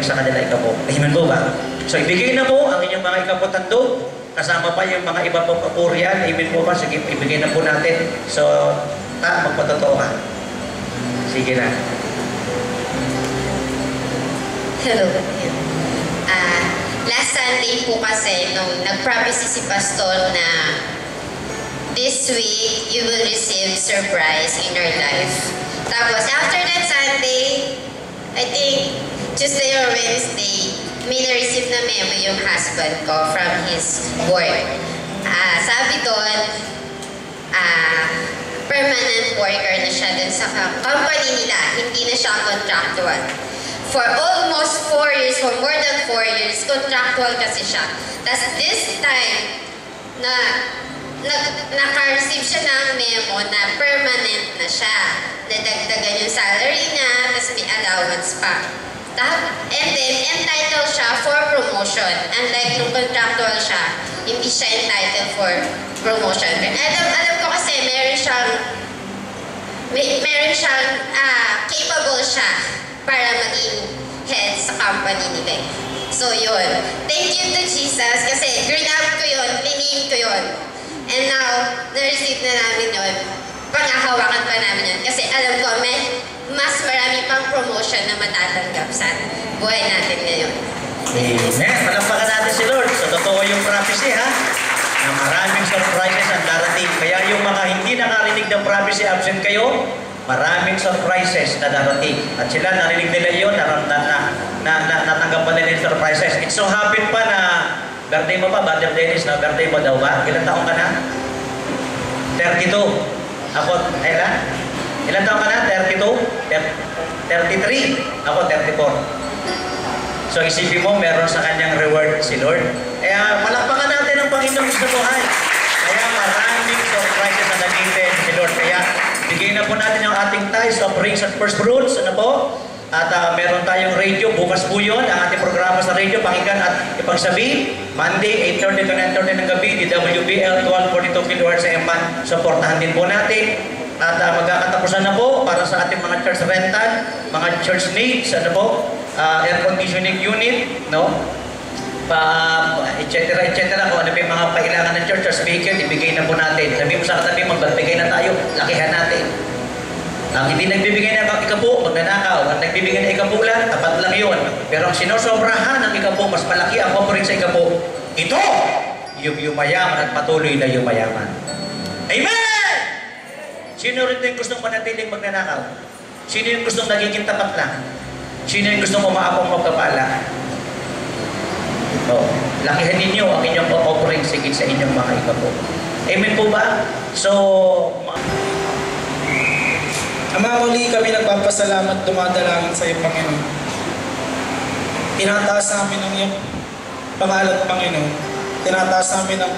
sa kanila ikapo. Amen po ba? So ibigay na po ang inyong mga ikapo tando, kasama pa yung mga iba pong papurian. Amen po ba? Sige, ibigay na po natin. So, ta, magpatotoo ka. Sige na. Hello. Ah, last Sunday po kasi nung nag-promise si Pastor na this week you will receive surprise in your life. Tapos after that Sunday, Tuesday or Wednesday, may na-receive na memo yung husband ko from his work. Ah, sabi doon, ah, permanent worker na siya dun sa com- company nila. Hindi na siya contractual. For almost four years, for more than four years, contractual kasi siya. Tapos this time, na nag, naka-receive siya ng memo na permanent na siya. Nadagdagan yung salary niya, tapos may allowance pa. Tap- And then, entitled siya for promotion. Unlike nung contractual siya, hindi siya entitled for promotion. Alam, alam ko kasi meron siyang may, meron siyang ah, capable siya para maging head sa company nila. So yun. Thank you to Jesus kasi grab ko yun, liname ko yun. And now, na-receive na namin yun. Pangahawakan pa namin yun. Kasi alam ko, may mas marami pang promotion na matatanggap sa buhay natin ngayon. Amen. Malampakan natin si Lord. So, totoo yung prophecy, ha? Na maraming surprises ang darating. Kaya yung mga hindi nakarinig ng prophecy, absent kayo, maraming surprises na darating. At sila, narinig nila yun, na, na, na, na, na, natanggap nila yung surprises. It so happened pa na, birthday mo pa, Brother Dennis, na birthday mo daw ba? Ilan taong ka na? 32. Ako, ilan? Ilan taong ka na? 32? 33. Ako, 34. So isipin mo, meron sa kanyang reward si Lord. Kaya malakpakan natin ang Panginoon sa buhay. Kaya maraming surprises na nagingin si Lord. Kaya bigay na po natin ang ating tithes, offerings at first fruits. Ano po? At ah, meron tayong radio. Bukas po yun. Ang ating programa sa radio. Pakinggan at ipagsabi. Monday, 8.30 to 9.30 ng gabi. DWBL 1242 kHz sa M1. Supportahan din po natin. At uh, magkakatapusan na po para sa ating mga church rental, mga church needs, ano po, ah, air conditioning unit, no? Pa, et cetera, et cetera, kung ano yung mga kailangan ng church or speaker, ibigay na po natin. Sabi mo sa katabi, magbibigay na tayo, lakihan natin. Ang hindi nagbibigay ng ikapo, magnanakaw. Ang nagbibigay ng ikapo lang, tapat lang yun. Pero ang sinosobrahan ng ikapo, mas malaki ang offering sa ikapo. Ito, yung yumayaman at patuloy na yumayaman. Amen! Sino rin yung gustong manatiling magnanakaw? Sino yung gustong nagiging tapat lang? Sino yung gustong umaakong magkapala? Oh, lakihan ninyo ang inyong offering sigit sa inyong mga ikapo. Amen po ba? So, Ama, muli kami nagpapasalamat dumadalangin sa iyo, Panginoon. Tinataas namin ang iyong pangalan, Panginoon. Tinataas namin ang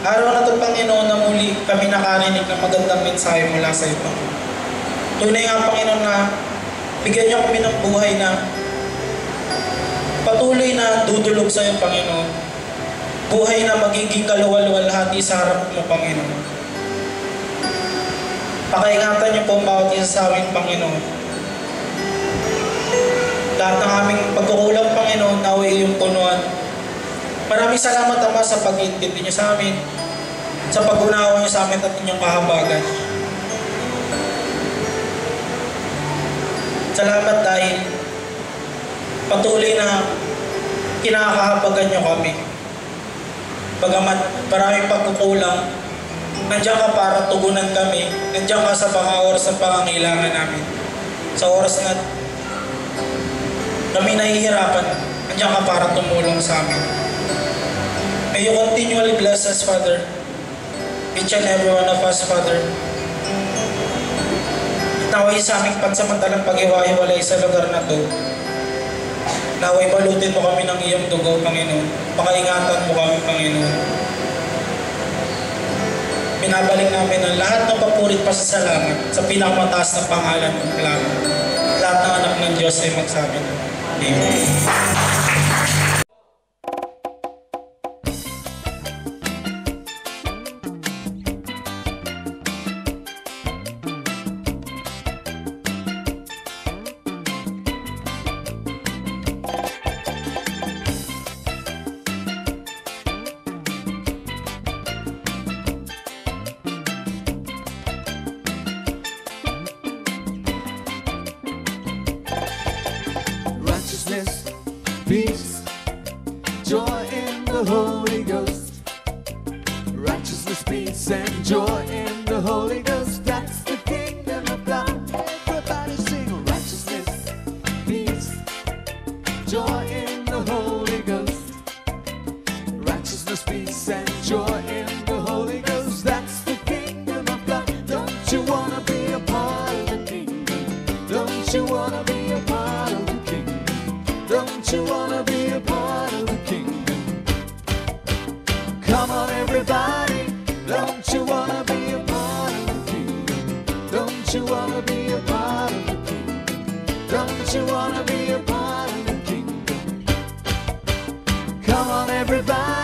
araw na ito, Panginoon, na muli kami nakarinig ng magandang mensahe mula sa iyo, Panginoon. Tunay nga, Panginoon, na bigyan niyo kami ng buhay na patuloy na dudulog sa iyo, Panginoon. Buhay na magiging kaluwal-walhati sa harap mo, Panginoon. Pakaingatan niyo po bawat isa sa amin, Panginoon. Lahat ng aming pagkukulang, Panginoon, naway iyong punuan. Maraming salamat, Ama, sa pag-iintindi niyo sa amin, sa pag-unawa niyo sa amin at inyong kahabagan. Salamat dahil patuloy na kinakahabagan niyo kami. Bagamat maraming pagkukulang, nandiyan ka para tugunan kami. Nandiyan ka sa mga oras ng pangangailangan namin. Sa oras na kami nahihirapan, nandiyan ka para tumulong sa amin. May you continually bless us, Father. Each and every one of us, Father. Naway sa aming pansamantalang paghiwa-hiwalay sa lugar na to. Naway balutin mo kami ng iyong dugo, Panginoon. Pakaingatan mo kami, Panginoon binabalik namin ang lahat ng papurit pa sa salamat sa pinakamataas na pangalan ng lamang. Lahat ng anak ng Diyos ay magsabi na. Amen. Peace, joy in the Holy Ghost. Righteousness, peace, and joy in the Holy Ghost. That's the Don't you wanna be a part of the kingdom? Come on, everybody. Don't you wanna be a part of the kingdom? Don't you wanna be a part of the kingdom? Don't you wanna be a part of the kingdom? Come on, everybody.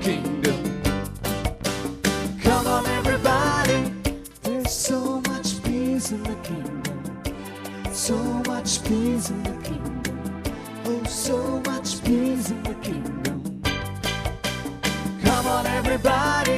Kingdom. Come on, everybody. There's so much peace in the kingdom. So much peace in the kingdom. Oh, so much peace in the kingdom. Come on, everybody.